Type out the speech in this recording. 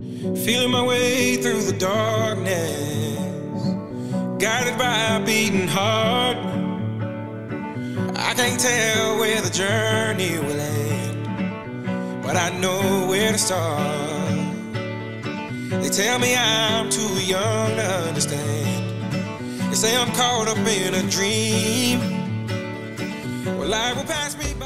Feeling my way through the darkness, guided by a beating heart. I can't tell where the journey will end, but I know where to start. They tell me I'm too young to understand. They say I'm caught up in a dream. Well, life will pass me.